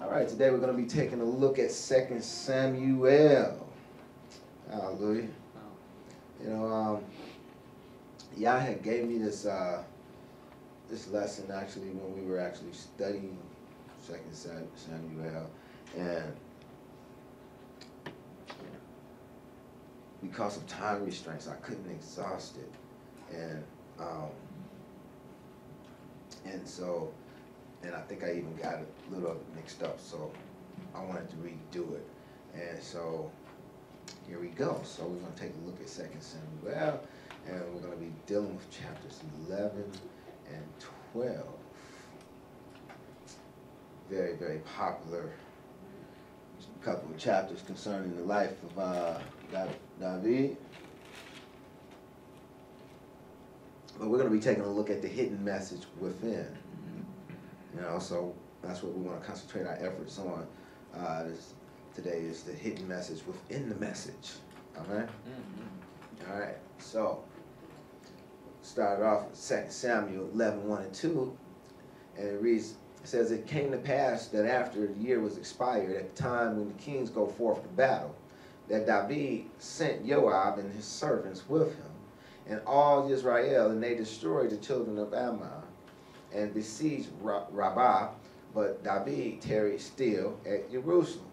All right, today we're going to be taking a look at Second Samuel. Hallelujah. You know, um, Yah had gave me this uh, this lesson actually when we were actually studying Second Samuel, and because of time restraints, I couldn't exhaust it, and um, and so and I think I even got a little mixed up, so I wanted to redo it. And so here we go. So we're going to take a look at Second Samuel, and we're going to be dealing with chapters 11 and 12. Very, very popular couple of chapters concerning the life of uh, David. But we're going to be taking a look at the hidden message within. You know, so that's what we want to concentrate our efforts on. Uh, this, today is the hidden message within the message. All right? mm-hmm. All right. So, started off with 2 Samuel 11, 1 and 2. And it reads, it says, It came to pass that after the year was expired, at the time when the kings go forth to battle, that David sent Joab and his servants with him, and all Israel, and they destroyed the children of Ammon and besieged Rabbah, but David tarried still at Jerusalem.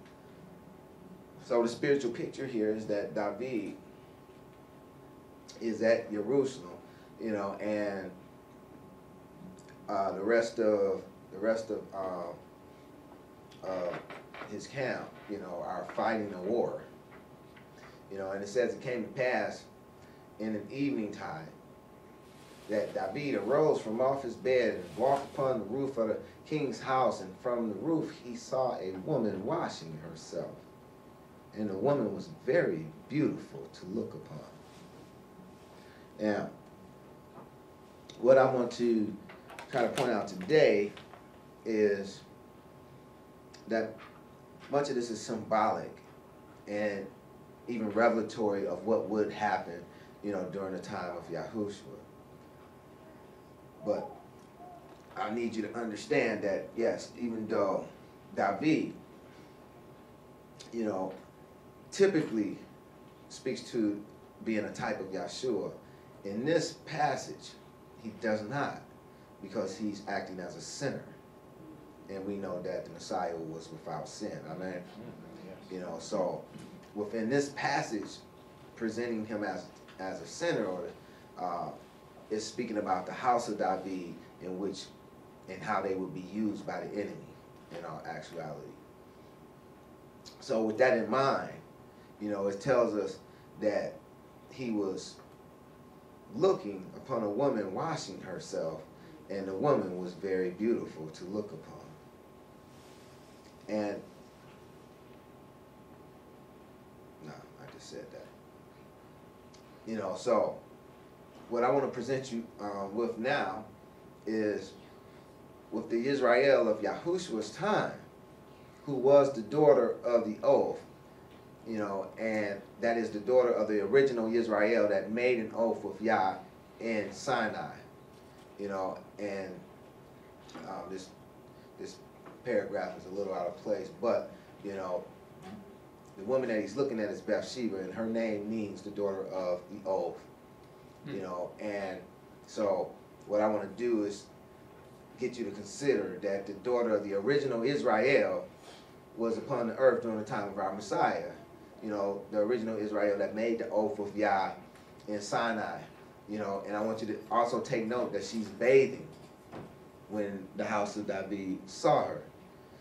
So the spiritual picture here is that David is at Jerusalem, you know, and uh, the rest of the rest of uh, uh, his camp, you know, are fighting a war. You know, and it says it came to pass in an evening time that David arose from off his bed and walked upon the roof of the king's house, and from the roof he saw a woman washing herself. And the woman was very beautiful to look upon. Now, what I want to kind of point out today is that much of this is symbolic and even revelatory of what would happen, you know, during the time of Yahushua. But I need you to understand that, yes, even though David, you know, typically speaks to being a type of Yeshua, in this passage, he does not, because he's acting as a sinner. And we know that the Messiah was without sin. Amen. Mm-hmm, yes. You know, so within this passage, presenting him as as a sinner or uh, is speaking about the house of David in which and how they would be used by the enemy in all actuality. So with that in mind, you know, it tells us that he was looking upon a woman washing herself, and the woman was very beautiful to look upon. And no, I just said that. You know, so what I want to present you um, with now is with the Israel of Yahushua's time, who was the daughter of the oath, you know, and that is the daughter of the original Israel that made an oath with Yah in Sinai, you know, and um, this this paragraph is a little out of place, but you know, the woman that he's looking at is Bathsheba, and her name means the daughter of the oath you hmm. know, and so what I want to do is get you to consider that the daughter of the original Israel was upon the earth during the time of our Messiah. You know, the original Israel that made the oath of Yah in Sinai. You know, and I want you to also take note that she's bathing when the house of David saw her.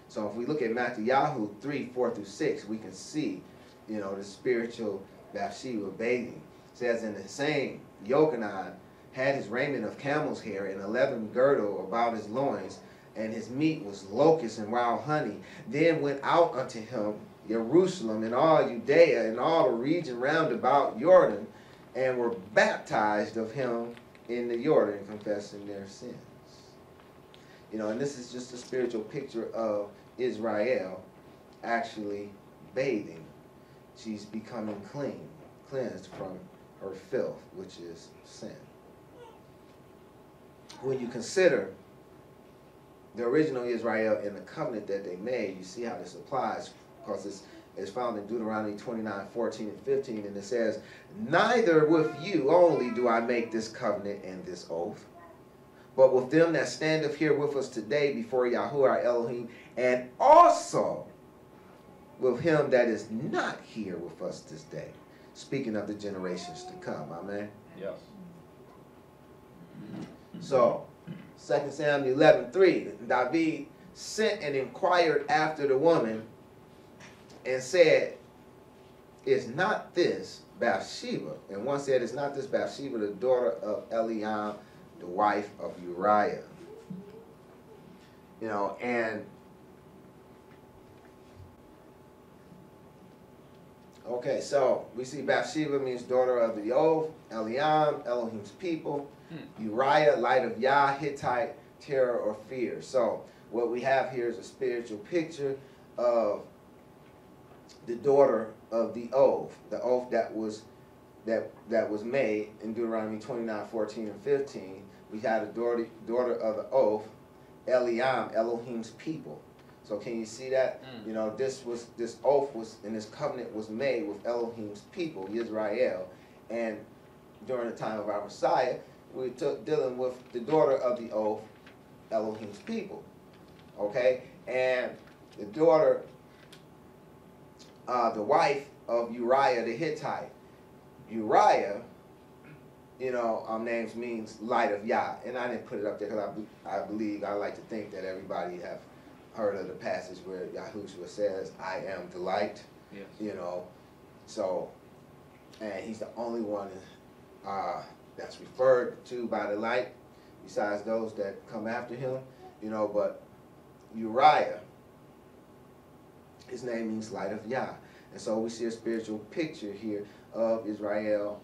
So if we look at Mattityahu 3, 4 through 6, we can see, you know, the spiritual Bathsheba bathing. It says in the same Yochanan had his raiment of camel's hair and a leathern girdle about his loins, and his meat was locusts and wild honey. Then went out unto him Jerusalem and all Judea and all the region round about Jordan, and were baptized of him in the Jordan, confessing their sins. You know, and this is just a spiritual picture of Israel actually bathing. She's becoming clean, cleansed from or filth, which is sin. When you consider the original Israel and the covenant that they made, you see how this applies, because it's, it's found in Deuteronomy 29, 14, and 15, and it says, Neither with you only do I make this covenant and this oath, but with them that standeth here with us today before Yahuwah our Elohim, and also with him that is not here with us this day. Speaking of the generations to come, amen. Yes. So, 2 Samuel 11, 3, David sent and inquired after the woman and said, Is not this Bathsheba? And one said, Is not this Bathsheba the daughter of Eliam, the wife of Uriah? You know, and Okay, so we see Bathsheba means daughter of the oath, Eliam, Elohim's people, hmm. Uriah, light of Yah, Hittite, terror or fear. So what we have here is a spiritual picture of the daughter of the oath, the oath that was that that was made in Deuteronomy 29, 14, and 15. We had a daughter daughter of the oath, Eliam, Elohim's people. So can you see that? Mm. You know, this was this oath was and this covenant was made with Elohim's people, Israel, and during the time of our Messiah, we took dealing with the daughter of the oath, Elohim's people. Okay, and the daughter, uh, the wife of Uriah the Hittite. Uriah, you know, um, names means light of Yah, and I didn't put it up there because I, I believe I like to think that everybody have heard of the passage where Yahushua says, "I am the light." Yes. you know. So, and he's the only one uh, that's referred to by the light, besides those that come after him, you know. But Uriah, his name means light of Yah, and so we see a spiritual picture here of Israel,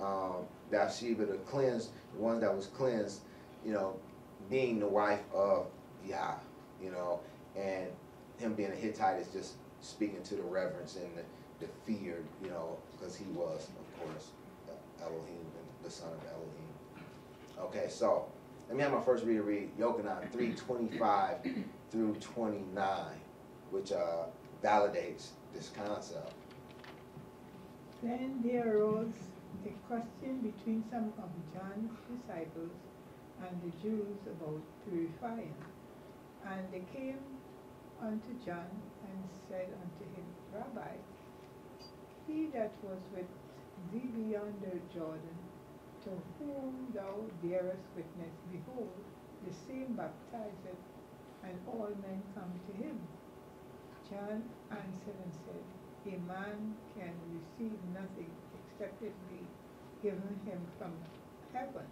um, Bathsheba, the cleansed, the one that was cleansed, you know, being the wife of Yah, you know, and him being a Hittite is just speaking to the reverence and the, the fear, you know, because he was, of course, Elohim, the son of Elohim. Okay, so let me have my first reader read Yochanan three twenty five through twenty nine, which uh, validates this concept. Then there arose a question between some of John's disciples and the Jews about purifying. And they came unto John and said unto him, Rabbi, he that was with thee beyond the Jordan, to whom thou bearest witness, behold, the same baptizeth, and all men come to him. John answered and said, A man can receive nothing except it be given him from heaven.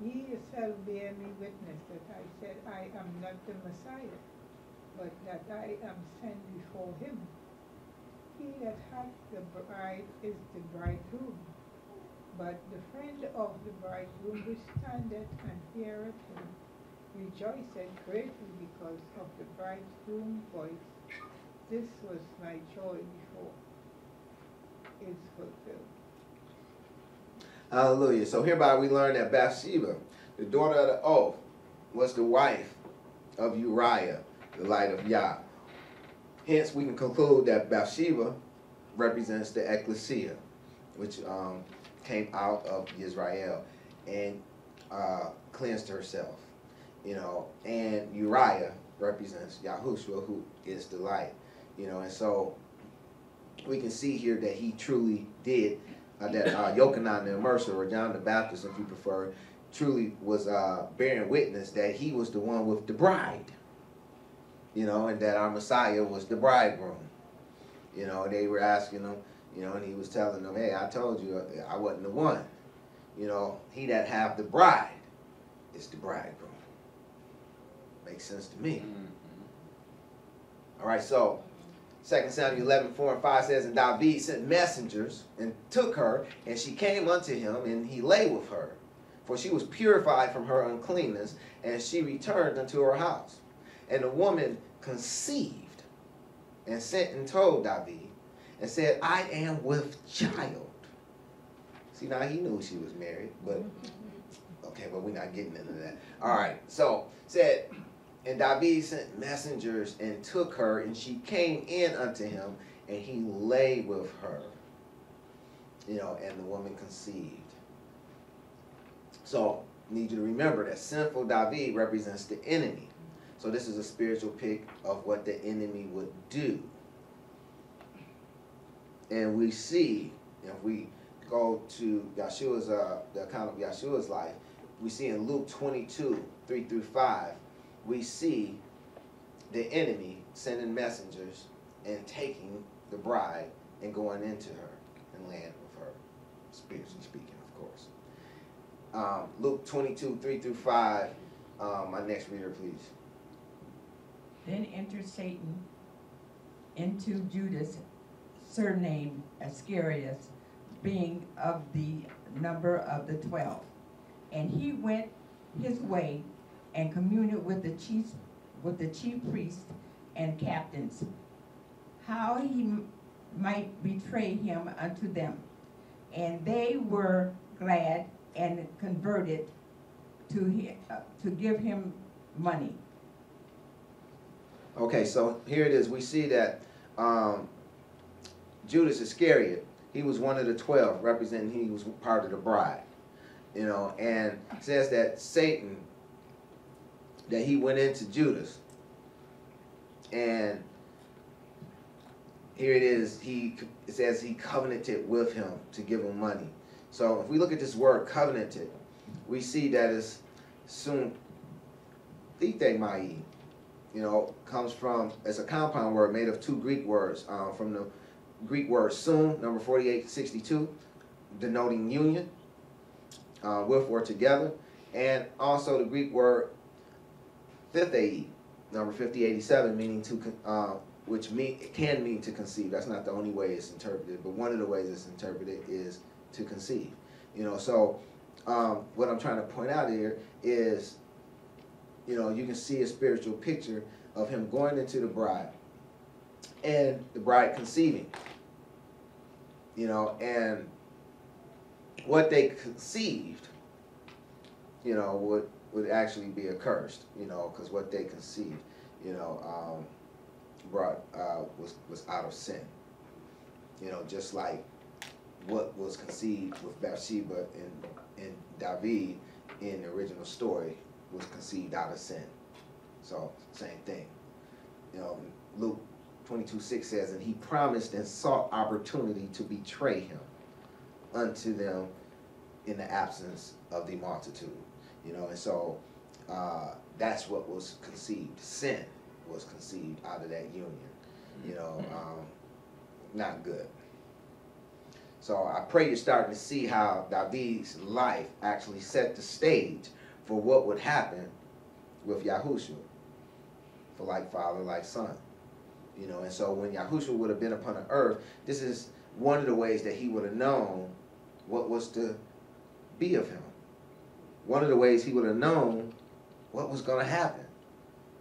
Ye yourself bear me witness that I said, I am not the Messiah, but that I am sent before him. He that hath the bride is the bridegroom. But the friend of the bridegroom which standeth and heareth him rejoiceth greatly because of the bridegroom's voice. This was my joy before is fulfilled. Hallelujah. So hereby we learn that Bathsheba, the daughter of the oath, was the wife of Uriah, the light of Yah. Hence, we can conclude that Bathsheba represents the ecclesia, which um, came out of Israel and uh, cleansed herself. You know, and Uriah represents Yahushua, who is the light. You know, and so we can see here that he truly did uh, that uh, Yochanan the Immerser, or John the Baptist, if you prefer, truly was uh, bearing witness that he was the one with the bride. You know, and that our Messiah was the bridegroom. You know, they were asking him, you know, and he was telling them, hey, I told you uh, I wasn't the one. You know, he that have the bride is the bridegroom. Makes sense to me. Mhm. All right, so 2 Samuel 11, 4 and 5 says, And David sent messengers and took her, and she came unto him, and he lay with her. For she was purified from her uncleanness, and she returned unto her house. And the woman conceived, and sent and told David, and said, I am with child. See, now he knew she was married, but mm-hmm. okay, but we're not getting into that. All right, so said, And David sent messengers and took her, and she came in unto him, and he lay with her. You know, and the woman conceived. So, need you to remember that sinful David represents the enemy. So, this is a spiritual pick of what the enemy would do. And we see, if we go to Yeshua's, uh, the account of Yeshua's life, we see in Luke 22, 3 through 5, we see the enemy sending messengers and taking the bride and going into her and land with her, spiritually speaking, of course. Um, Luke 22, 3 through 5. Um, my next reader, please. Then entered Satan into Judas, surnamed Iscariot, being of the number of the twelve. And he went his way and communed with the chief, with the chief priests and captains, how he might betray him unto them. And they were glad and converted to hi- uh, to give him money. Okay, so here it is. We see that um, Judas Iscariot, he was one of the twelve, representing he was part of the bride. You know, and says that Satan, that he went into Judas, and here it is. He it says he covenanted with him to give him money. So if we look at this word covenanted, we see that it's soon mai you know, comes from, it's a compound word made of two Greek words, uh, from the Greek word sun, number 4862, denoting union, uh, with or together, and also the Greek word tithemi, number 5087, meaning to, uh, which mean, it can mean to conceive. That's not the only way it's interpreted, but one of the ways it's interpreted is to conceive. You know, so um, what I'm trying to point out here is you know, you can see a spiritual picture of him going into the bride and the bride conceiving. You know, and what they conceived, you know, would would actually be accursed, you know, because what they conceived, you know, um, brought uh, was was out of sin. You know, just like what was conceived with Bathsheba and and David in the original story was conceived out of sin. So, same thing. You know, Luke 22 6 says, And he promised and sought opportunity to betray him unto them in the absence of the multitude. You know, and so uh, that's what was conceived. Sin was conceived out of that union. You know, um, not good. So I pray you're starting to see how David's life actually set the stage for what would happen with Yahushua, for like father, like son. You know, and so when Yahushua would have been upon the earth, this is one of the ways that he would have known what was to be of him. One of the ways he would have known what was going to happen.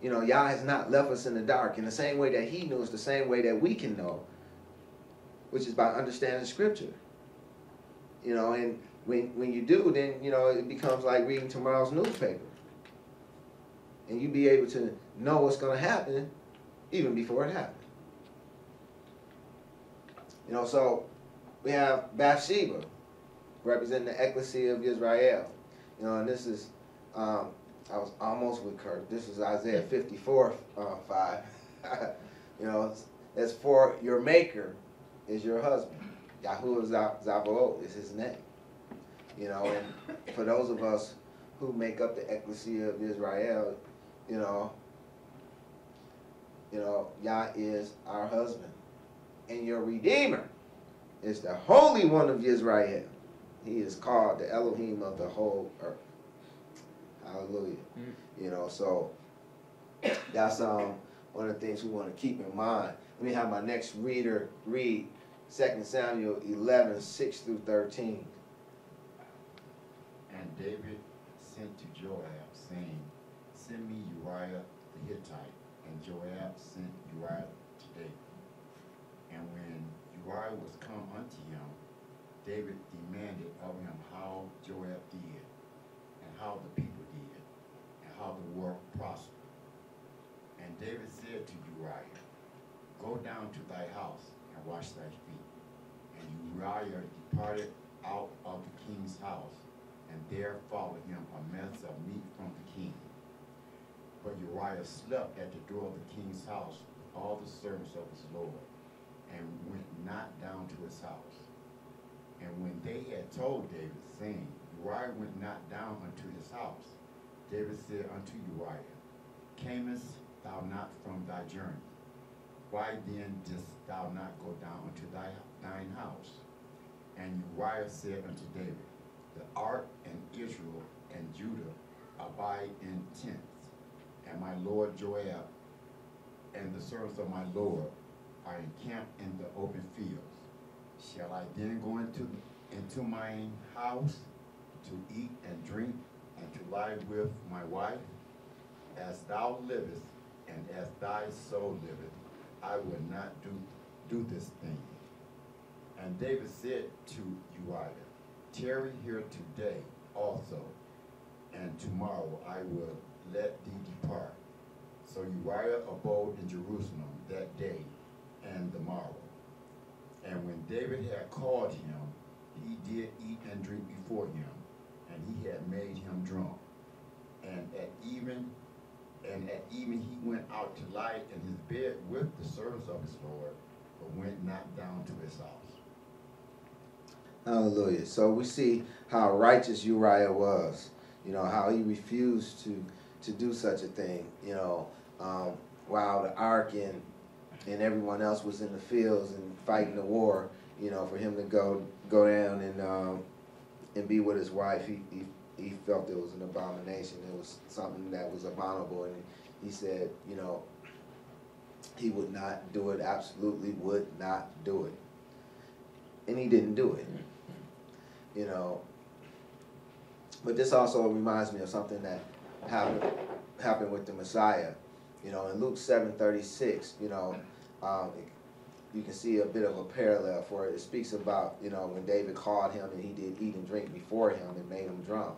You know, Yah has not left us in the dark. In the same way that he knew, it's the same way that we can know, which is by understanding Scripture. You know, and when when you do, then you know it becomes like reading tomorrow's newspaper, and you be able to know what's going to happen even before it happens. You know, so we have Bathsheba representing the ecclesia of Israel. You know, and this is um, I was almost with Kurt. This is Isaiah 54, uh, 5. you know, it's for your maker is your husband. Yahuwah Zavaot is his name. You know, and for those of us who make up the ecclesia of Israel, you know, you know, Yah is our husband. And your redeemer is the Holy One of Israel. He is called the Elohim of the whole earth. Hallelujah. Mm. You know, so that's um one of the things we want to keep in mind. Let me have my next reader read 2 Samuel 11, 6 through 13. And David sent to Joab, saying, Send me Uriah the Hittite. And Joab sent Uriah to David. And when Uriah was come unto him, David demanded of him how Joab did, and how the people did, and how the war prospered. And David said to Uriah, Go down to thy house and wash thy feet. And Uriah departed out of the king's house, and there followed him a mess of meat from the king. But Uriah slept at the door of the king's house with all the servants of his lord, and went not down to his house. And when they had told David, saying, Uriah went not down unto his house, David said unto Uriah, Camest thou not from thy journey? Why then didst thou not go down unto thy, thine house? And Uriah said unto David, The ark and Israel and Judah abide in tents, and my lord Joab and the servants of my lord are encamped in the open fields. Shall I then go into, into mine house to eat and drink and to lie with my wife? As thou livest, and as thy soul liveth, I will not do, do this thing. And David said to Uriah, Tarry here today also, and tomorrow I will let thee depart. So Uriah abode in Jerusalem that day and the morrow. And when David had called him, he did eat and drink before him, and he had made him drunk. And at even, and at even he went out to lie in his bed with the servants of his lord, but went not down to his house. Hallelujah. So we see how righteous Uriah was. You know how he refused to to do such a thing. You know, um, while the ark and and everyone else was in the fields and fighting the war. You know, for him to go go down and um, and be with his wife, he, he he felt it was an abomination. It was something that was abominable, and he said, you know, he would not do it. Absolutely would not do it, and he didn't do it. You know, but this also reminds me of something that happened happened with the Messiah. You know, in Luke seven thirty six, you know, um, you can see a bit of a parallel for it. It speaks about you know when David called him and he did eat and drink before him and made him drunk.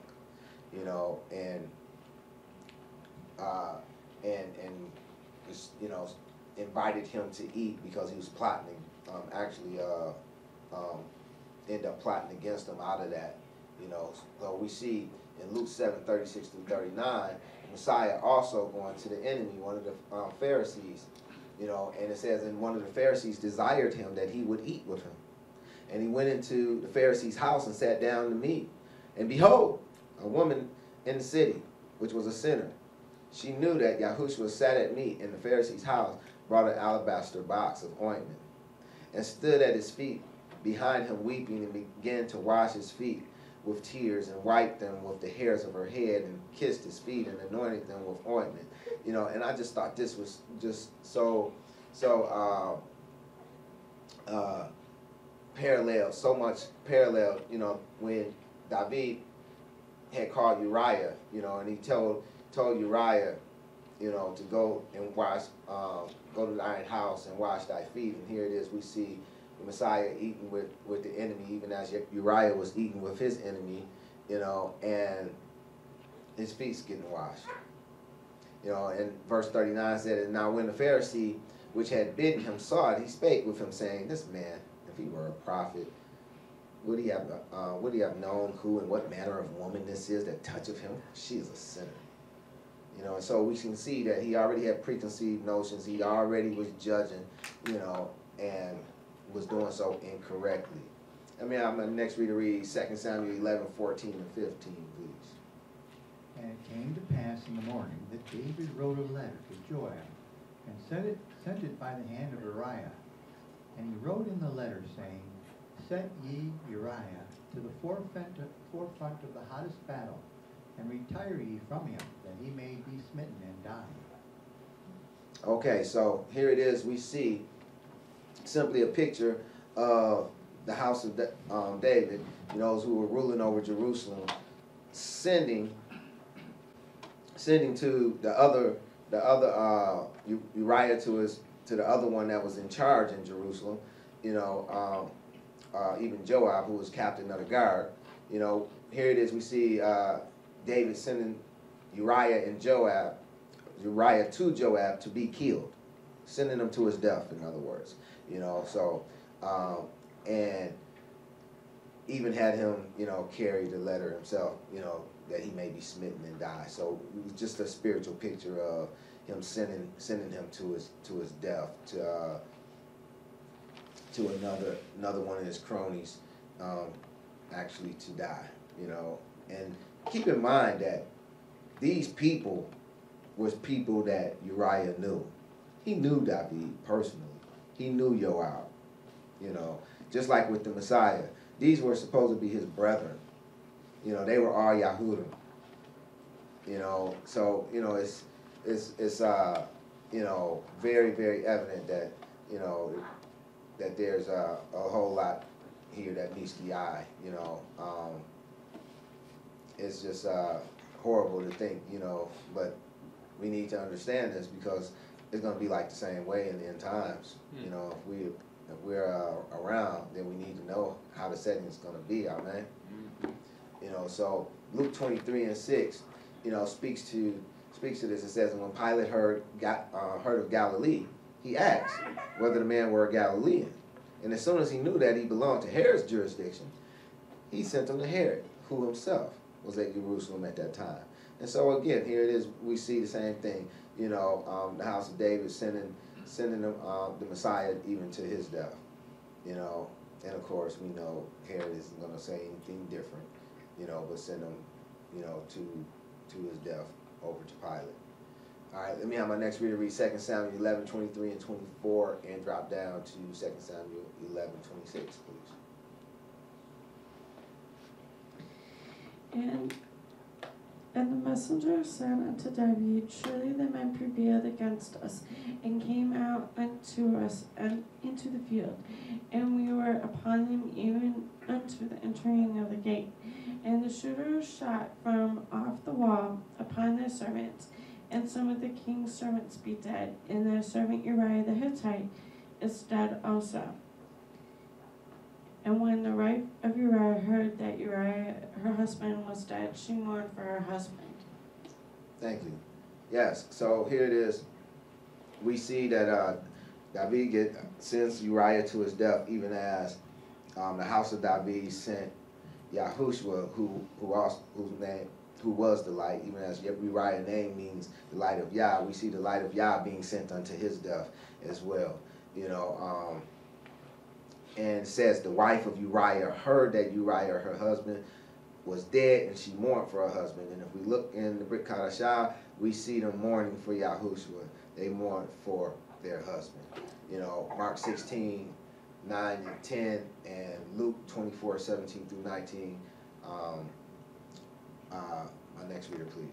You know, and uh, and and you know invited him to eat because he was plotting. Um, actually, uh, um, end up plotting against them out of that. You know, so we see in Luke seven thirty six through thirty nine, Messiah also going to the enemy, one of the um, Pharisees. You know, and it says, and one of the Pharisees desired him that he would eat with him. And he went into the Pharisee's house and sat down to meat. And behold, a woman in the city, which was a sinner, she knew that Yahushua sat at meat in the Pharisee's house, brought an alabaster box of ointment, and stood at his feet behind him weeping, and began to wash his feet with tears, and wiped them with the hairs of her head, and kissed his feet, and anointed them with ointment you know, and I just thought this was just so, so uh, uh, parallel, so much parallel, you know, when David had called Uriah, you know, and he told told Uriah, you know, to go and wash, um, go to thine house and wash thy feet. And here it is, we see Messiah eating with, with the enemy, even as Uriah was eating with his enemy, you know, and his feet's getting washed. You know, and verse 39 said, And now when the Pharisee which had bidden him saw it, he spake with him, saying, This man, if he were a prophet, would he have uh, would he have known who and what manner of woman this is that toucheth him? She is a sinner. You know, and so we can see that he already had preconceived notions. He already was judging, you know, and was doing so incorrectly. I mean, I'm the next reader read 2 Samuel 11, 14, and 15, please. And it came to pass in the morning that David wrote a letter to Joab, and sent it, sent it by the hand of Uriah. And he wrote in the letter, saying, Set ye Uriah to the forefront, forefront of the hottest battle, and retire ye from him, that he may be smitten and die. Okay, so here it is. We see simply a picture of the house of um, David, you know, those who were ruling over Jerusalem, sending sending to the other the other uh, Uriah to his to the other one that was in charge in Jerusalem, you know, um, uh, even Joab, who was captain of the guard. You know, here it is. We see uh, David sending Uriah and Joab, Uriah to Joab to be killed. sending him to his death, in other words, you know, so, um, and even had him, you know, carry the letter himself, you know, that he may be smitten and die. So it was just a spiritual picture of him sending sending him to his to his death to uh, to another another one of his cronies, um, actually to die. You know, and keep in mind that these people was people that Uriah knew. He knew David personally. He knew Joab. You know, just like with the Messiah, these were supposed to be his brethren. You know, they were all Yahudim. You know, so you know it's it's it's uh you know very very evident that you know that there's a, a whole lot here that meets the eye. You know, um, it's just uh, horrible to think. You know, but we need to understand this because it's gonna be like the same way in the end times. You know, if we if we're uh, around, then we need to know how the setting is gonna be. Amen. You know, so Luke twenty three and six, you know, speaks to speaks to this. It says, when Pilate heard got uh, heard of Galilee, he asked whether the man were a Galilean. And as soon as he knew that he belonged to Herod's jurisdiction, he sent him to Herod, who himself was at Jerusalem at that time. And so again, here it is. We see the same thing. You know, um, the house of David sending sending them, uh, the Messiah even to his death. You know, and of course we know Herod isn't going to say anything different. You know, but send him, you know, to to his death over to Pilate. All right, let me have my next reader read 2 Samuel 11, 23 and 24 and drop down to 2 Samuel 11, 26, please. And and the messenger said unto David, Surely the men prevailed against us, and came out unto us and into the field, and we were upon them even unto the entering of the gate. And the shooters shot from off the wall upon their servants, and some of the king's servants be dead, and their servant Uriah the Hittite is dead also. And when the wife of Uriah heard that Uriah, her husband, was dead, she mourned for her husband. Thank you. Yes, so here it is. We see that uh, David get, sends Uriah to his death, even as um, the house of David sent Yahushua, who who also whose name who was the light, even as Uriah's name means the light of Yah. We see the light of Yah being sent unto his death as well. You know, um, and says the wife of Uriah heard that Uriah, her husband, was dead, and she mourned for her husband. And if we look in the Brit Chadashah, we see them mourning for Yahushua. They mourned for their husband. You know, Mark 16, 9 and 10, and Luke 24, 17 through 19. Um, uh, my next reader, please.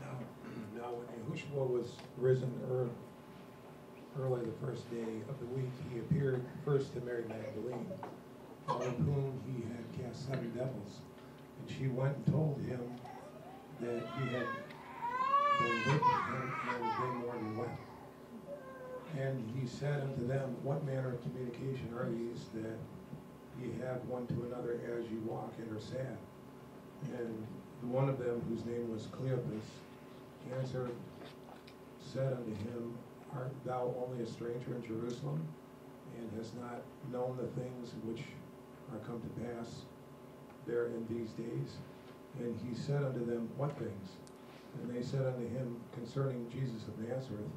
Now, now when Yahushua was risen early, early the first day of the week, he appeared first to Mary Magdalene, of whom he had cast seven devils. And she went and told him that he had been with him, and they mourned and wept. And he said unto them, What manner of communication are these that ye have one to another as ye walk and are sad? And one of them, whose name was Cleopas, answered, said unto him, Art thou only a stranger in Jerusalem, and hast not known the things which are come to pass there in these days? And he said unto them, What things? And they said unto him concerning Jesus of Nazareth,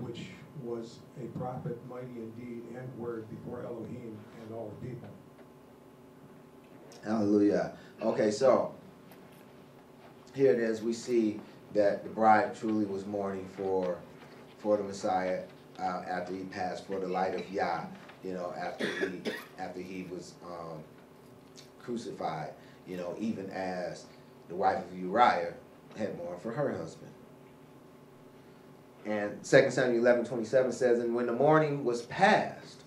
which was a prophet mighty in deed and word before Elohim and all the people. Hallelujah. Okay, so here it is. We see that the bride truly was mourning for for the Messiah uh, after he passed for the light of Yah. You know, after he after he was um, crucified. You know, even as the wife of Uriah had mourned for her husband. And 2 Samuel 11, 27 says, And when the morning was past,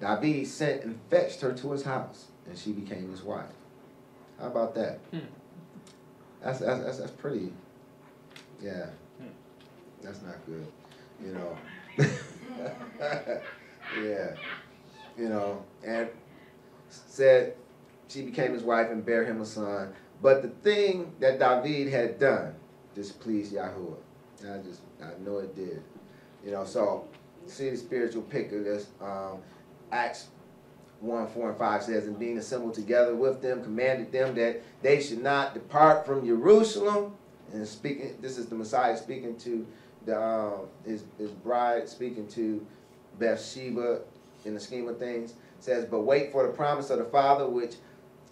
David sent and fetched her to his house, and she became his wife. How about that? Hmm. That's, that's, that's, that's pretty, yeah. That's not good, you know. yeah. You know, and said she became his wife and bare him a son. But the thing that David had done displeased Yahuwah. I just, I know it did. You know, so, see the spiritual picture, this, um, Acts one, four, and five says, and being assembled together with them, commanded them that they should not depart from Jerusalem. And speaking, this is the Messiah speaking to the, um, his, his bride, speaking to Bathsheba in the scheme of things. Says, but wait for the promise of the Father, which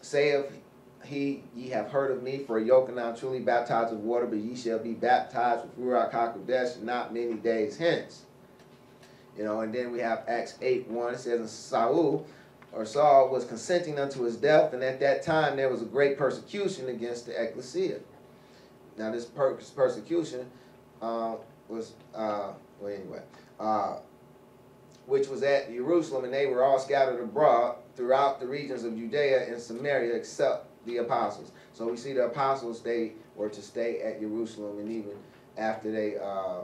saith he, ye have heard of me, for Yochanan truly baptized with water, but ye shall be baptized with Ruach HaKodesh not many days hence. You know, and then we have Acts 8 1, it says, and Saul, or Saul, was consenting unto his death, and at that time there was a great persecution against the ecclesia. Now, this per- persecution uh, was, uh, well, anyway, uh, which was at Jerusalem, and they were all scattered abroad throughout the regions of Judea and Samaria, except the apostles. So we see the apostles, they were to stay at Jerusalem, and even after they uh,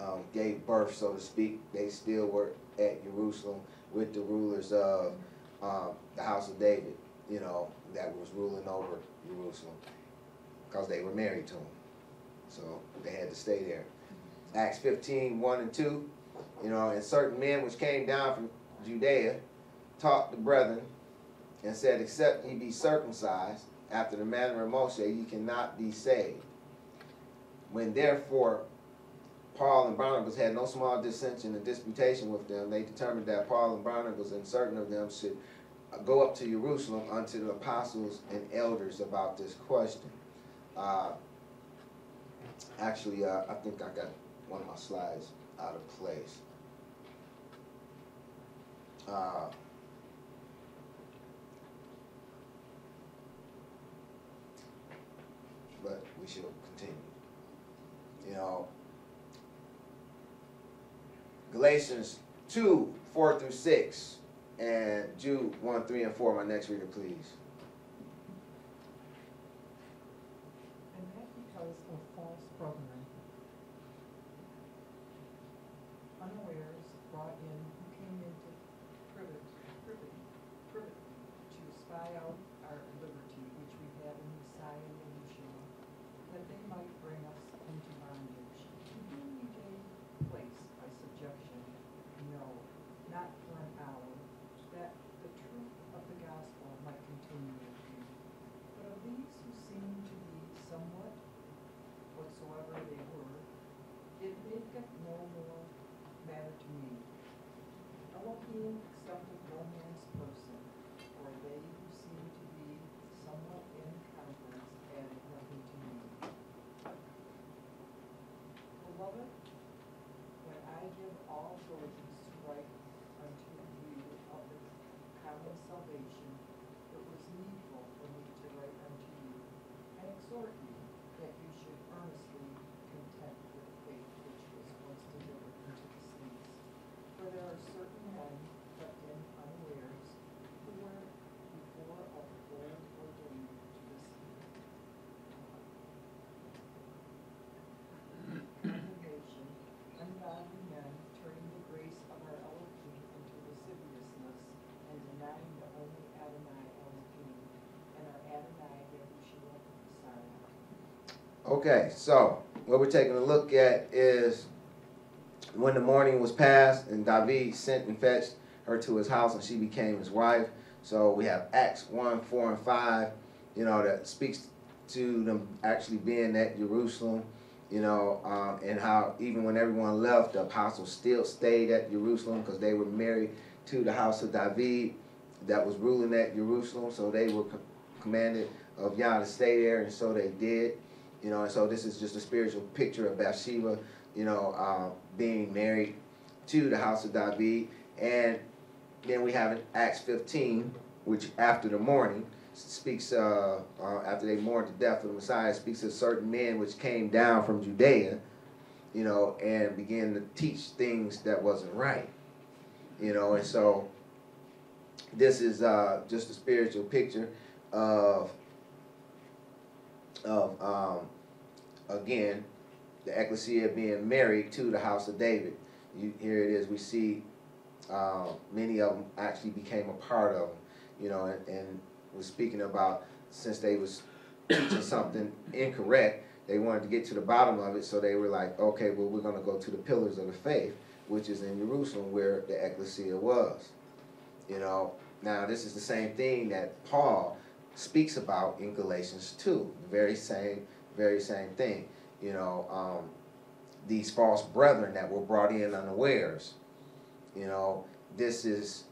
um, gave birth, so to speak, they still were at Jerusalem with the rulers of um, the house of David, you know, that was ruling over Jerusalem, because they were married to him. So they had to stay there. Acts 15, 1 and 2, you know, and certain men which came down from Judea taught the brethren and said, Except ye be circumcised after the manner of Moshe, ye cannot be saved. When therefore Paul and Barnabas had no small dissension and disputation with them, they determined that Paul and Barnabas and certain of them should go up to Jerusalem unto the apostles and elders about this question. Uh, actually, uh, I think I got one of my slides out of place. Uh, but we shall continue. You know, Galatians 2, 4 through 6, and Jude 1, 3, and 4, my next reader, please. And that because of false brethren, unawares brought in, who came into privity, privity, privity, to spy out our liberty which we have in Messiah Yahushua, that they might bring us into bondage. To whom we gave place by subjection, no, not for an hour, that the truth of the gospel might continue with you. But of these who seem to be somewhat whatsoever they were, it maketh no more matter to me. Elohim accepteth no man's person, for they who seem to be somewhat in conference added nothing to me. Beloved, when I give all to write unto you of the common salvation, it was needful for me to write unto you, and exhort you that you should earnestly contend with the faith which was once delivered unto the saints. For there are certain men kept in unawares, who were before of old ordained to this condemnation, ungodly men turning the grace of our Elohim into lasciviousness, and denying the only Adonai Elohim, and our Adonai Yahushua Messiah. Okay, so what we're taking a look at is when the morning was past and David sent and fetched her to his house and she became his wife. So we have Acts 1, 4, and 5, you know, that speaks to them actually being at Jerusalem, you know, um, and how even when everyone left, the apostles still stayed at Jerusalem because they were married to the house of David that was ruling at Jerusalem. So they were co- commanded of Yah to stay there, and so they did. You know, and so this is just a spiritual picture of Bathsheba, you know, uh, being married to the house of David. And then we have Acts 15, which after the mourning speaks, uh, uh, after they mourned the death of the Messiah, speaks of certain men which came down from Judea, you know, and began to teach things that wasn't right. You know, and so this is uh, just a spiritual picture of of um, again the ecclesia being married to the house of David. You, here it is. We see uh, many of them actually became a part of them. You know, and, and was speaking about since they was teaching something incorrect. they wanted to get to the bottom of it, so they were like, okay, well, we're gonna go to the pillars of the faith, which is in Jerusalem where the ecclesia was. You know, now this is the same thing that Paul speaks about in Galatians 2, the very same, very same thing. You know, um, these false brethren that were brought in unawares. You know, this is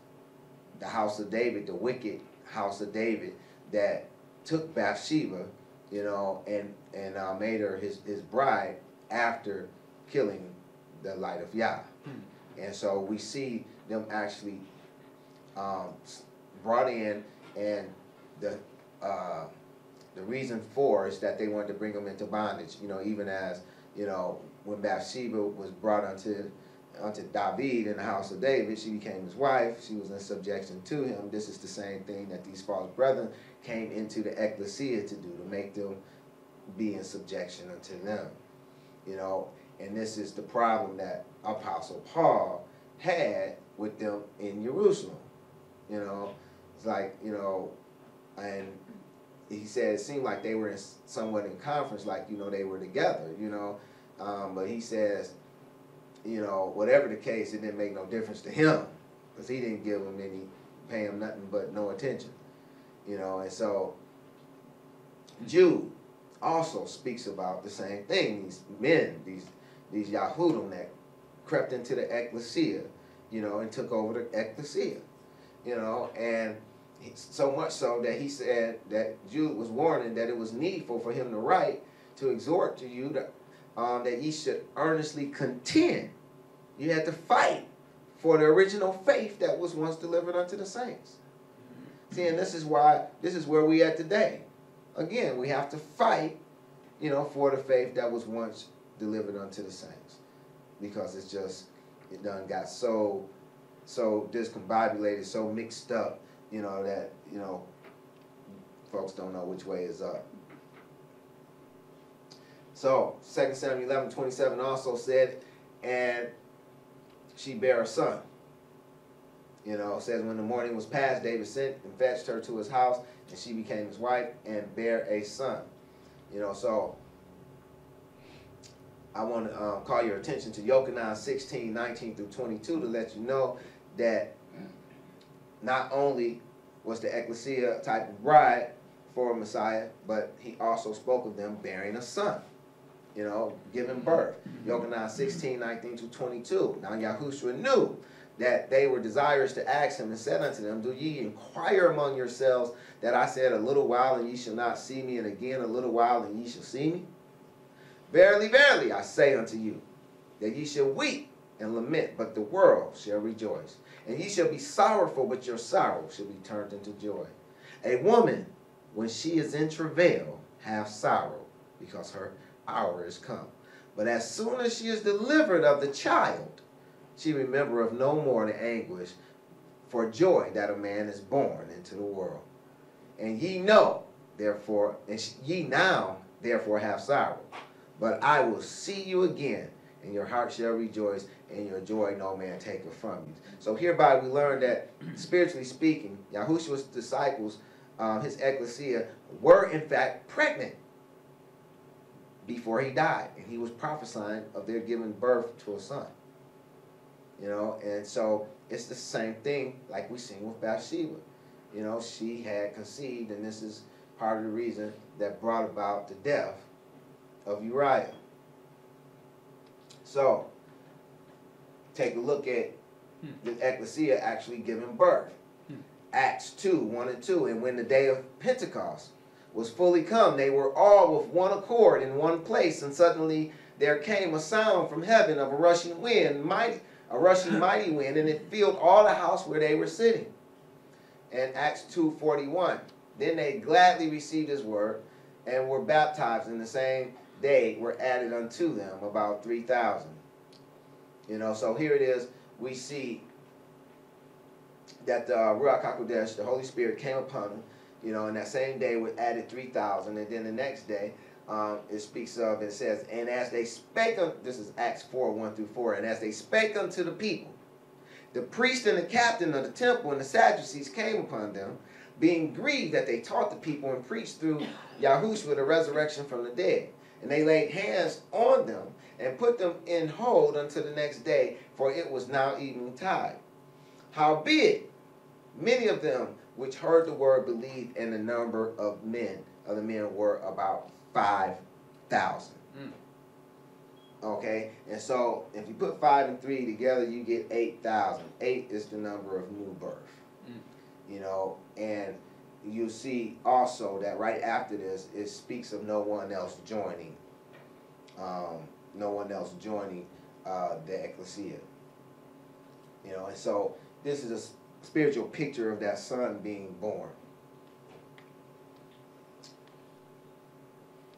the house of David, the wicked house of David that took Bathsheba, you know, and and uh, made her his his bride after killing the light of Yah. And so we see them actually um, brought in, and the uh, the reason for is that they wanted to bring them into bondage. You know, even as you know when Bathsheba was brought unto unto David in the house of David, she became his wife. She was in subjection to him. This is the same thing that these false brethren came into the ecclesia to do to make them be in subjection unto them. You know, and this is the problem that Apostle Paul had with them in Jerusalem. You know, it's like, you know, and he said it seemed like they were in somewhat in conference, like, you know, they were together, you know. Um, but he says, you know, whatever the case, it didn't make no difference to him because he didn't give them any, pay him nothing but no attention, you know. And so Jude also speaks about the same thing. These men, these these Yahudim that crept into the ecclesia, you know, and took over the ecclesia, you know, and so much so that he said that Jude was warning that it was needful for him to write to exhort to you that um, that ye should earnestly contend. You had to fight for the original faith that was once delivered unto the saints. See, and this is why this is where we at today. Again, we have to fight, you know, for the faith that was once delivered unto the saints, because it's just it done got so so discombobulated, so mixed up, you know that you know folks don't know which way is up. So, 2 Samuel 11, 27 also said, and she bare a son. You know, it says when the morning was past, David sent and fetched her to his house, and she became his wife and bare a son. You know, so I want to um, call your attention to Yochanan 16, 19 through 22 to let you know that not only was the ecclesia type of bride for a Messiah, but he also spoke of them bearing a son you know, giving birth. Mm-hmm. Yochanan 16, 19 to 22. Now Yahushua knew that they were desirous to ask him and said unto them, Do ye inquire among yourselves that I said a little while and ye shall not see me, and again a little while and ye shall see me? Verily, verily, I say unto you, that ye shall weep and lament, but the world shall rejoice. And ye shall be sorrowful, but your sorrow shall be turned into joy. A woman, when she is in travail, hath sorrow, because her hour is come. But as soon as she is delivered of the child, she remembereth no more the anguish for joy that a man is born into the world. And ye know, therefore, and ye now, therefore, have sorrow. But I will see you again, and your heart shall rejoice, and your joy no man taketh from you. So hereby we learn that, spiritually speaking, Yahushua's disciples, um, his ecclesia, were in fact pregnant before he died, and he was prophesying of their giving birth to a son. You know, and so it's the same thing like we seen with Bathsheba. You know, she had conceived, and this is part of the reason that brought about the death of Uriah. So, take a look at hmm. the ecclesia actually giving birth. Hmm. Acts 2, 1 and 2. And when the day of Pentecost was fully come, they were all with one accord in one place, and suddenly there came a sound from heaven of a rushing wind, mighty, a rushing mighty wind, and it filled all the house where they were sitting. And Acts 2, 41. Then they gladly received his word and were baptized in the same day were added unto them about 3,000. You know, so here it is. We see that the uh, Ruach HaKodesh, the Holy Spirit, came upon them. You know, and that same day was added 3,000. And then the next day, um, it speaks of, it says, And as they spake, un- this is Acts 4, 1 through 4. And as they spake unto the people, the priest and the captain of the temple and the Sadducees came upon them, being grieved that they taught the people and preached through Yahushua the resurrection from the dead. And they laid hands on them and put them in hold until the next day, for it was now evening tide. Howbeit, many of them which heard the word believed, and the number of men of the men were about five thousand. Mm. Okay, and so if you put five and three together, you get eight thousand. Eight is the number of new birth. Mm. You know, and you see also that right after this, it speaks of no one else joining. Um, no one else joining uh, the ecclesia. You know, and so this is a spiritual picture of that son being born.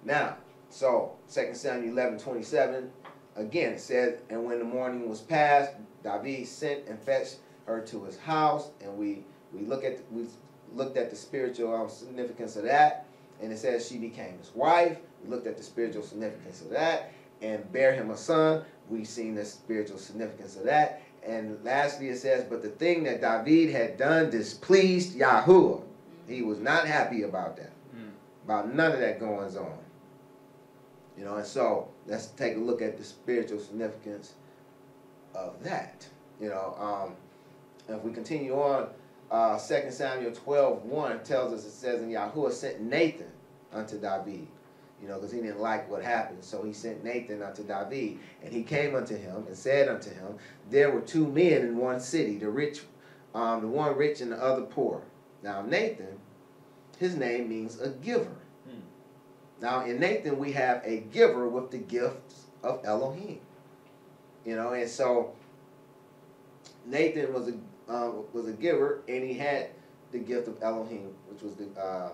Now, so 2 Samuel 11 27, again it says, And when the morning was past, David sent and fetched her to his house, and we we look at we looked at the spiritual um, significance of that, and it says she became his wife. We looked at the spiritual significance of that, and bear him a son. We've seen the spiritual significance of that. And lastly, it says, But the thing that David had done displeased Yahuwah. He was not happy about that, Mm. about none of that goings on. You know, and so let's take a look at the spiritual significance of that. You know, um, if we continue on, uh, 2 Samuel 12 1 tells us it says, And Yahuwah sent Nathan unto David. You know, because he didn't like what happened. So he sent Nathan unto David. And he came unto him and said unto him, There were two men in one city, the rich, um, the one rich and the other poor. Now Nathan, his name means a giver. Hmm. Now in Nathan we have a giver with the gifts of Elohim. You know, and so Nathan was a uh, was a giver, and he had the gift of Elohim, which was the uh,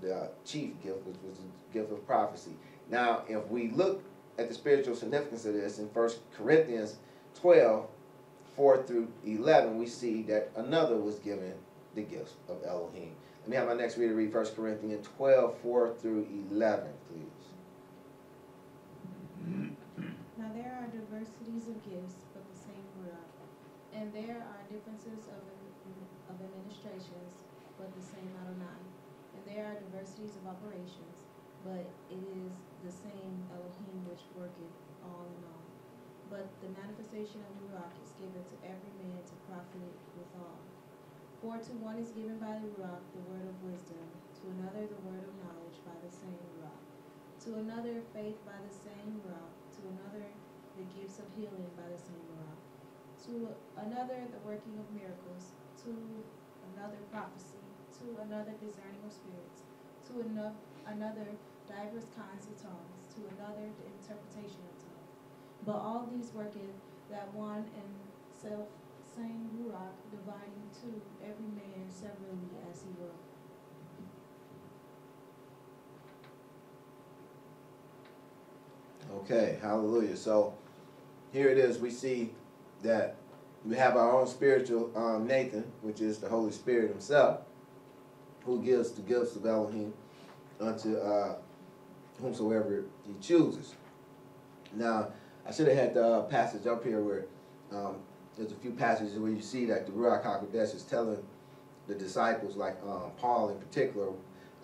the chief gift, which was the gift of prophecy. Now, if we look at the spiritual significance of this in First Corinthians 12, 4 through 11, we see that another was given the gifts of Elohim. Let me have my next reader read 1 Corinthians 12, 4 through 11, please. Now there are diversities of gifts, but the same Ruach. And there are differences of, of administrations, but the same Adonai. And there are diversities of operations, but it is the same Elohim which worketh all in all. But the manifestation of Ruach is given to every man to profit withal. For to one is given by the Ruach the word of wisdom, to another the word of knowledge by the same Ruach, to another faith by the same Ruach, to another the gifts of healing by the same Ruach, to another the working of miracles, to another prophecy, to another discerning of spirits, to ano- another diverse kinds of tongues, to another the interpretation of tongues. But all these worketh that one and self same Ruach, dividing to every man severally as he will. Okay, hallelujah. So here it is. We see that we have our own spiritual um, Nathan, which is the Holy Spirit Himself, who gives the gifts of Elohim unto uh, whomsoever He chooses. Now, I should have had the uh, passage up here where um, there's a few passages where you see that the Ruach HaKodesh is telling the disciples, like um, Paul in particular,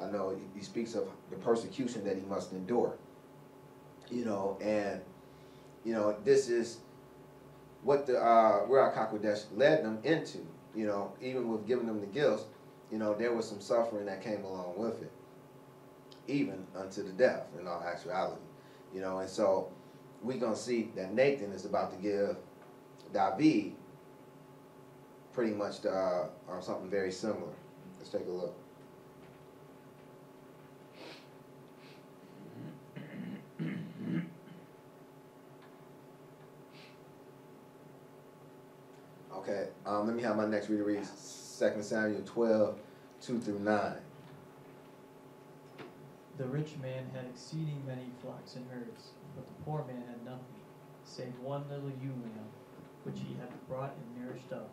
I know he, speaks of the persecution that he must endure you know, and you know, this is what the uh, Ruach HaKodesh led them into. You know, even with giving them the gifts, you know, there was some suffering that came along with it, even unto the death. In all actuality, you know, and so we're gonna see that Nathan is about to give David pretty much the, uh, uh, something very similar. Let's take a look. Okay, um, let me have my next reader read Second Samuel 12, 2 through 9. The rich man had exceeding many flocks and herds, but the poor man had nothing, save one little ewe lamb, which he had brought and nourished up,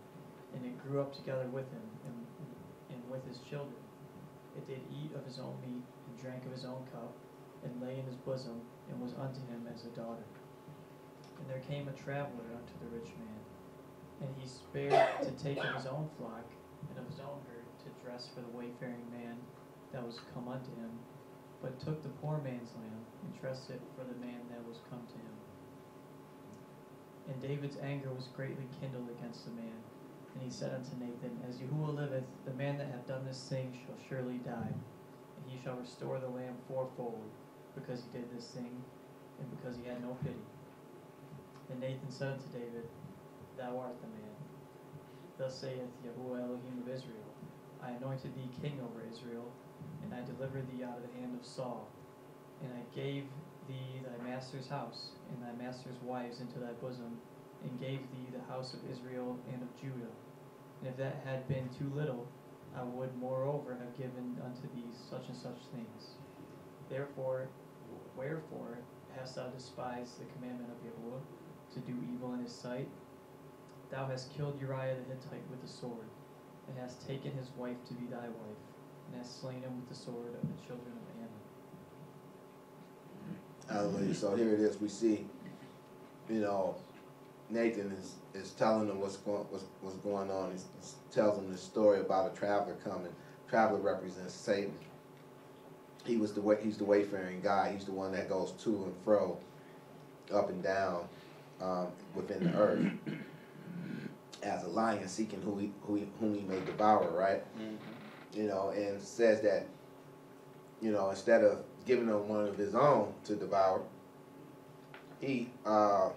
and it grew up together with him and, and with his children. It did eat of his own meat, and drank of his own cup, and lay in his bosom, and was unto him as a daughter. And there came a traveler unto the rich man, and he spared to take of his own flock and of his own herd to dress for the wayfaring man that was come unto him, but took the poor man's lamb and dressed it for the man that was come to him. And David's anger was greatly kindled against the man. And he said unto Nathan, As Yahuwah liveth, the man that hath done this thing shall surely die. And he shall restore the lamb fourfold, because he did this thing, and because he had no pity. And Nathan said unto David, Thou art the man. Thus saith Yahuwah Elohim of Israel, I anointed thee king over Israel, and I delivered thee out of the hand of Saul. And I gave thee thy master's house, and thy master's wives into thy bosom, and gave thee the house of Israel and of Judah. And if that had been too little, I would moreover have given unto thee such and such things. Therefore, wherefore hast thou despised the commandment of Yahuwah, to do evil in his sight? Thou hast killed Uriah the Hittite with the sword, and hast taken his wife to be thy wife, and hast slain him with the sword of the children of Ammon. Hallelujah. So here it is. We see, you know, Nathan is, is telling them what's going what's, what's going on. He tells them this story about a traveler coming. Traveler represents Satan. He was the way he's the wayfaring guy. He's the one that goes to and fro, up and down, um, within the earth, as a lion seeking who he, who he, whom he may devour. Right. You know, and says that, you know, instead of giving him one of his own to devour, he, uh,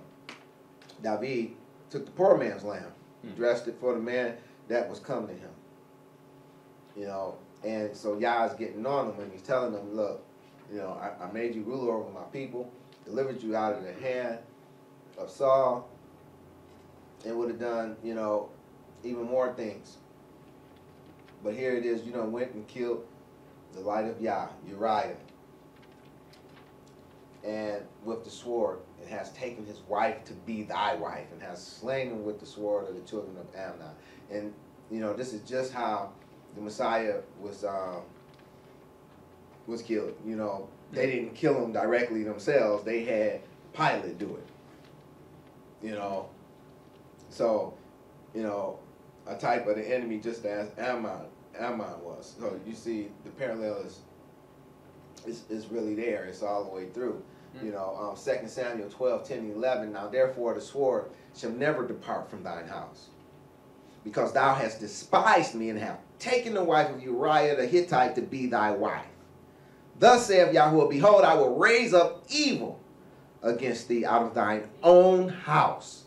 David took the poor man's lamb, dressed it for the man that was coming to him. You know, and so Yah's getting on him and he's telling him, look, you know, I, I made you ruler over my people, delivered you out of the hand of Saul, and would have done, you know, even more things. But here it is, you know, went and killed the light of Yah, Uriah. And with the sword, and has taken his wife to be thy wife, and has slain him with the sword of the children of Ammon. And, you know, this is just how the Messiah was um, was killed. You know, they didn't kill him directly themselves. They had Pilate do it. You know, so, you know, a type of the enemy just as Ammon, Ammon was. So you see, the parallel is is, is really there. It's all the way through. You know, um, 2 Samuel 12, 10, and 11. Now therefore the sword shall never depart from thine house, because thou hast despised me and have taken the wife of Uriah the Hittite to be thy wife. Thus saith Yahweh, Behold, I will raise up evil against thee out of thine own house.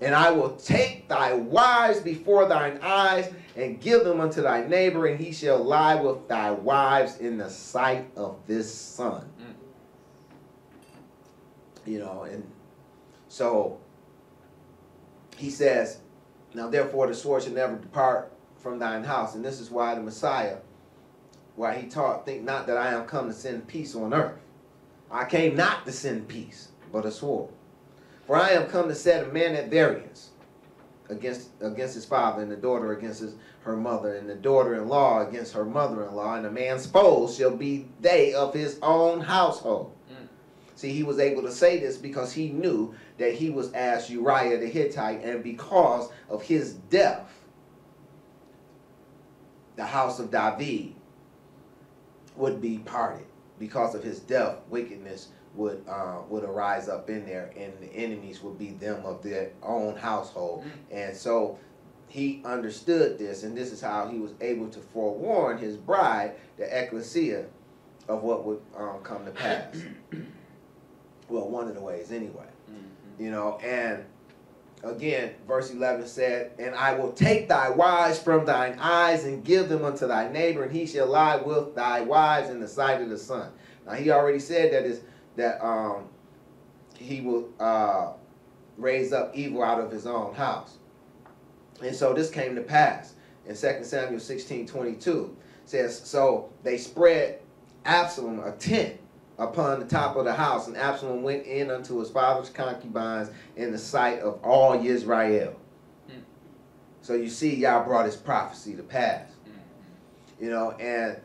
And I will take thy wives before thine eyes and give them unto thy neighbor, and he shall lie with thy wives in the sight of this sun. Mm. You know, and so he says, Now therefore the sword shall never depart from thine house. And this is why the Messiah, why he taught, think not that I am come to send peace on earth. I came not to send peace, but a sword. For I am come to set a man at variance against against his father, and the daughter against his, her mother, and the daughter-in-law against her mother-in-law, and a man's foes shall be they of his own household. Mm. See, he was able to say this because he knew that he was as Uriah the Hittite, and because of his death, the house of David would be parted. Because of his death, wickedness would uh, would arise up in there, and the enemies would be them of their own household. And so he understood this, and this is how he was able to forewarn his bride, the ecclesia, of what would um, come to pass. well, one of the ways, anyway. You know, and again, verse 11 said, And I will take thy wives from thine eyes and give them unto thy neighbor, and he shall lie with thy wives in the sight of the sun. Now, he already said that is that um, he will uh, raise up evil out of his own house. And so this came to pass in 2 Samuel 16 22. says, So they spread Absalom a tent upon the top of the house, and Absalom went in unto his father's concubines in the sight of all Israel. So you see, Yah brought his prophecy to pass. You know, and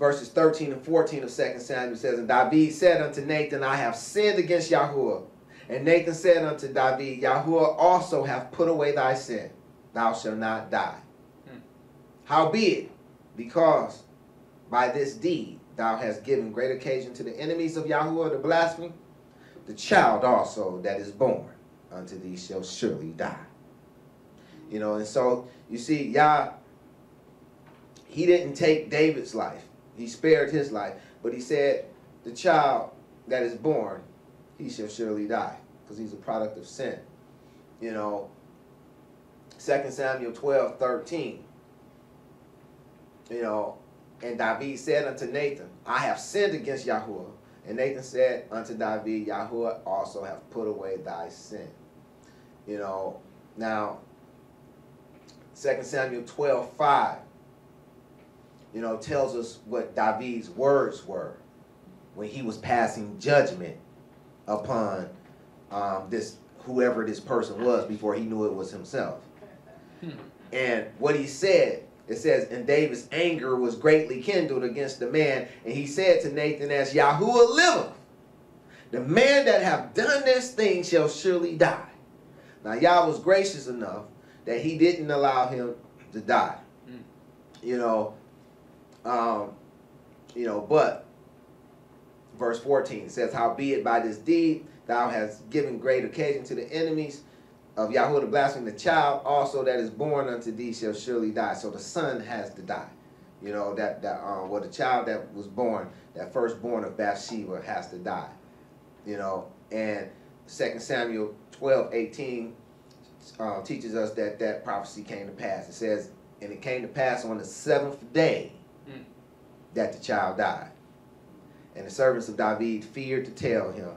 verses 13 and 14 of 2 Samuel says, And David said unto Nathan, I have sinned against Yahuwah. And Nathan said unto David, Yahuwah also hath put away thy sin. Thou shalt not die. Howbeit, because by this deed thou hast given great occasion to the enemies of Yahuwah to blaspheme, the child also that is born unto thee shall surely die. You know, and so you see, Yah, he didn't take David's life. He spared his life. But he said, the child that is born, he shall surely die. Because he's a product of sin. You know, 2 Samuel 12, 13. You know, and David said unto Nathan, I have sinned against Yahuwah. And Nathan said unto David, Yahuwah also have put away thy sin. You know, now, 2 Samuel 12, 5, you know, tells us what David's words were when he was passing judgment upon um, this whoever this person was before he knew it was himself. And what he said, it says, and David's anger was greatly kindled against the man, and he said to Nathan, As Yahuwah liveth, the man that have done this thing shall surely die. Now Yah was gracious enough that he didn't allow him to die. You know, um, you know, but verse 14 says, Howbeit by this deed thou hast given great occasion to the enemies of Yahweh to blaspheme the child also that is born unto thee shall surely die. So the son has to die. You know, that that um well the child that was born, that firstborn of Bathsheba has to die. You know, and 2 Samuel 12, 18 uh, teaches us that that prophecy came to pass. It says, and it came to pass on the seventh day That the child died. And the servants of David feared to tell him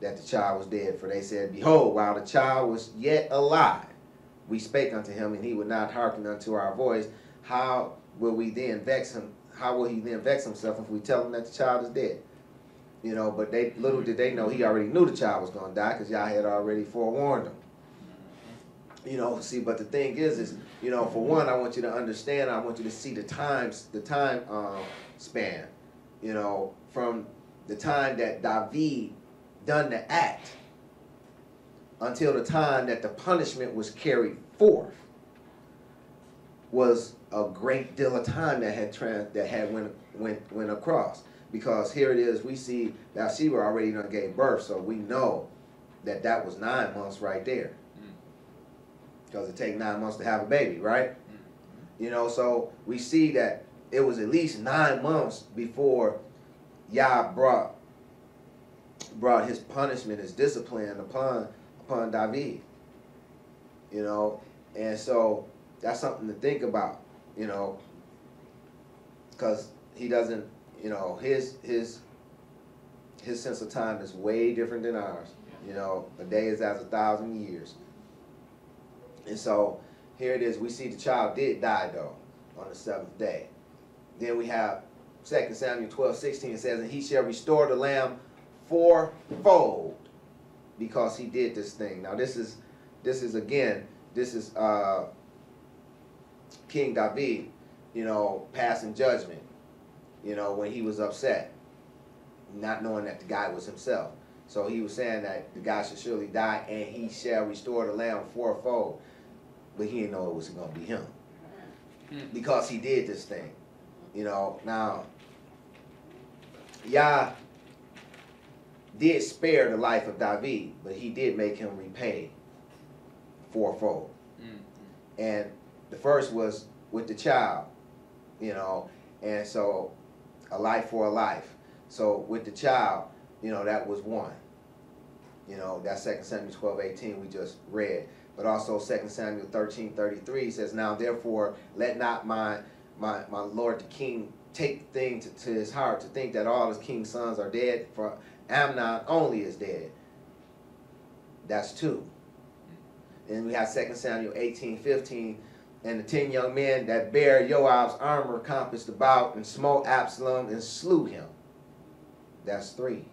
that the child was dead, for they said, Behold, while the child was yet alive, we spake unto him, and he would not hearken unto our voice. How will we then vex him? How will he then vex himself if we tell him that the child is dead? You know, but they little did they know he already knew the child was going to die because Yah had already forewarned him. You know, see, but the thing is, is you know, for one, I want you to understand. I want you to see the times, the time um, span. You know, from the time that David done the act until the time that the punishment was carried forth was a great deal of time that had trans that had went went went across because here it is we see Bathsheba already done gave birth so we know that that was nine months right there because it take nine months to have a baby right you know so we see that it was at least nine months before Yah brought brought his punishment, his discipline upon upon David. You know, and so that's something to think about. You know, because he doesn't. You know, his his his sense of time is way different than ours. You know, a day is as a thousand years. And so here it is. We see the child did die though on the seventh day. Then we have 2 Samuel 12, 16 it says, And he shall restore the lamb fourfold because he did this thing. Now this is this is again, this is uh King David, you know, passing judgment, you know, when he was upset, not knowing that the guy was himself. So he was saying that the guy should surely die and he shall restore the lamb fourfold. But he didn't know it was gonna be him. Hmm. Because he did this thing. You know, now Yah did spare the life of David, but he did make him repay fourfold. Hmm. And the first was with the child, you know, and so a life for a life. So with the child, you know, that was one. You know, that's second Samuel 12, 18 we just read. But also 2 Samuel 13, 33 says, Now therefore let not my my, my lord the king take thing to, to his heart to think that all his king's sons are dead, for Amnon only is dead. That's two. And we have 2 Samuel 18, 15, and the ten young men that bare Joab's armor compassed about and smote Absalom and slew him. That's three.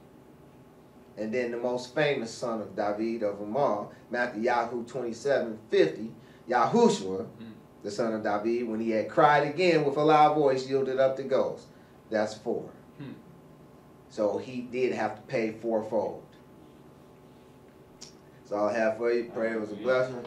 And then the most famous son of David of them all, Mattityahu 27, 50, Yahushua, the son of David, when he had cried again with a loud voice, yielded up the ghost. That's four. Hmm. So he did have to pay fourfold. That's all I have for you. Pray it was a blessing.